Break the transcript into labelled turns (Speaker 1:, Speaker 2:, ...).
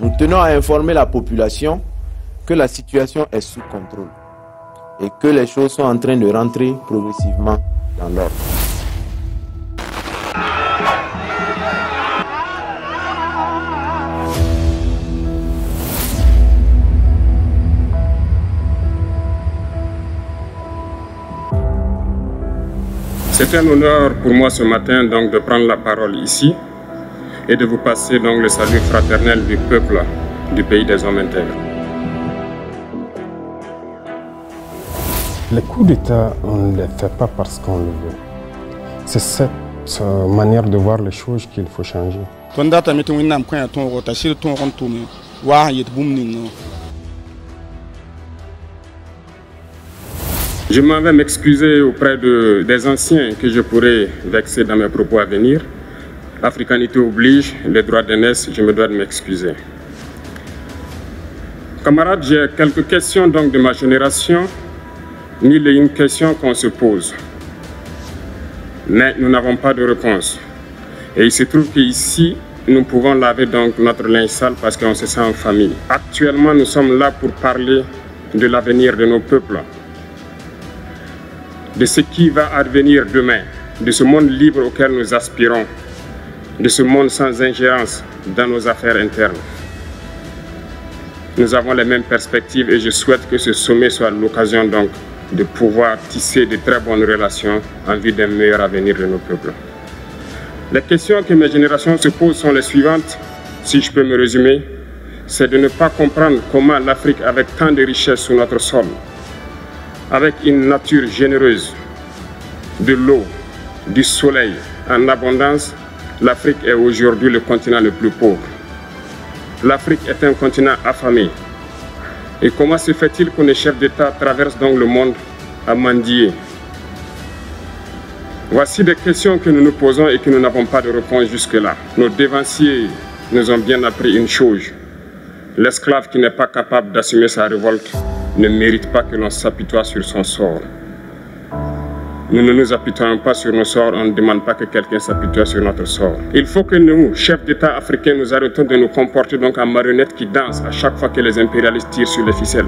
Speaker 1: Nous tenons à informer la population que la situation est sous contrôle et que les choses sont en train de rentrer progressivement dans l'ordre.
Speaker 2: C'est un honneur pour moi ce matin donc de prendre la parole ici et de vous passer donc le salut fraternel du peuple du pays des hommes intègres.
Speaker 3: Les coups d'État, on ne les fait pas parce qu'on le veut. C'est cette euh, manière de voir les choses qu'il faut changer.
Speaker 2: Je m'en vais m'excuser auprès de, des anciens que je pourrais vexer dans mes propos à venir. L'africanité oblige, les droits d'aînesse, je me dois de m'excuser. Camarades, j'ai quelques questions donc de ma génération, mille et une questions qu'on se pose. Mais nous n'avons pas de réponse. Et il se trouve qu'ici, nous pouvons laver donc notre linge sale parce qu'on se sent en famille. Actuellement, nous sommes là pour parler de l'avenir de nos peuples, de ce qui va advenir demain, de ce monde libre auquel nous aspirons, de ce monde sans ingérence dans nos affaires internes. Nous avons les mêmes perspectives et je souhaite que ce sommet soit l'occasion donc de pouvoir tisser de très bonnes relations en vue d'un meilleur avenir de nos peuples. Les questions que mes générations se posent sont les suivantes, si je peux me résumer, c'est de ne pas comprendre comment l'Afrique, avec tant de richesses sur notre sol, avec une nature généreuse, de l'eau, du soleil en abondance, l'Afrique est aujourd'hui le continent le plus pauvre. L'Afrique est un continent affamé. Et comment se fait-il que les chefs d'État traversent donc le monde à mendier? Voici des questions que nous nous posons et que nous n'avons pas de réponse jusque-là. Nos dévanciers nous ont bien appris une chose. L'esclave qui n'est pas capable d'assumer sa révolte ne mérite pas que l'on s'apitoie sur son sort. Nous ne nous apitoyons pas sur nos sorts, on ne demande pas que quelqu'un s'apitoie sur notre sort. Il faut que nous, chefs d'État africains, nous arrêtons de nous comporter donc en marionnettes qui dansent à chaque fois que les impérialistes tirent sur les ficelles.